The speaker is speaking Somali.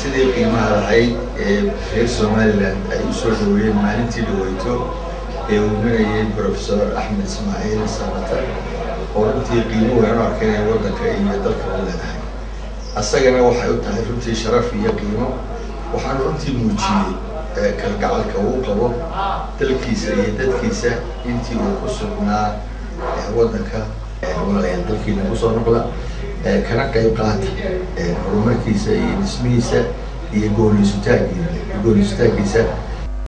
sidii qiimaha lahayd ee reer somaliland ay u soo dhaweeyeen maalintii dhaweyto ee uminayay professor axmed ismaaciil samatar oo runtii qiimo weyn u arkay inay waddanka iyo dalka u leedahay asagana waxay u tahay runtii sharaf iyo qiimo. Waxaan runtii muujiyey kalgacalka uu qabo dalkiisa iyo dadkiisa intii uu ku sugnaa waddanka walaalayaal dalkiina ku soo noqda kana qayb qaata horumarkiisa iyo dhismihiisa iyo gooniisutaagiisa gooniisutaagiisa